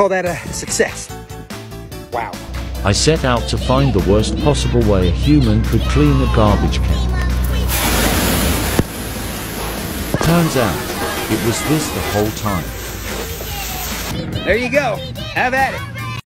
Call that a success. Wow. I set out to find the worst possible way a human could clean a garbage can. Turns out, it was this the whole time. There you go. Have at it.